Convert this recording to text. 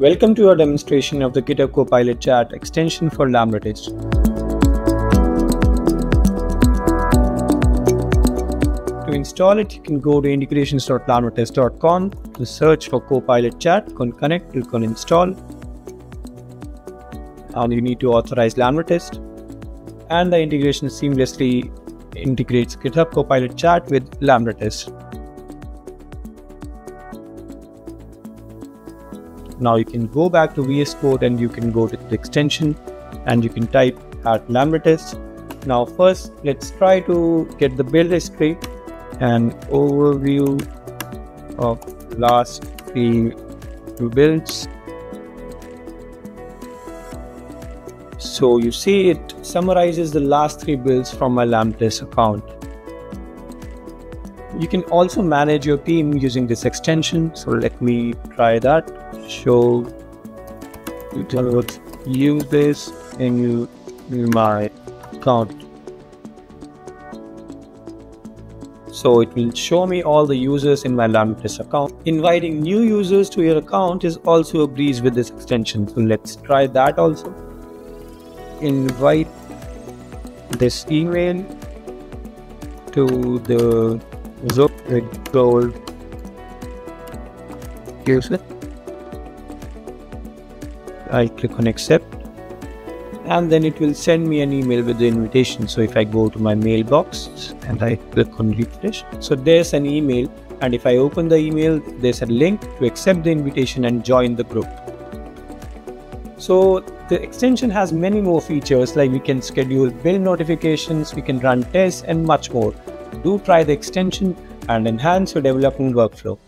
Welcome to a demonstration of the GitHub Copilot Chat extension for LambdaTest. To install it, you can go to integrations.lambdatest.com to search for Copilot Chat, click connect, click on install. Now you need to authorize LambdaTest and the integration seamlessly integrates GitHub Copilot Chat with Lambda Now you can go back to VS Code and you can go to the extension and you can type at LambdaTest. Now first let's try to get the build history and overview of last three builds. So you see it summarizes the last three builds from my LambdaTest account. You can also manage your team using this extension. So let me try that show what use this in you my account so it will show me all the users in my Lambda account. Inviting new users to your account is also a breeze with this extension. So let's try that also. Invite this email to the Zook Gold user. I click on accept and then it will send me an email with the invitation. So if I go to my mailbox and I click on refresh, so there's an email and if I open the email, there's a link to accept the invitation and join the group. So the extension has many more features like we can schedule build notifications, we can run tests and much more. Do try the extension and enhance your development workflow.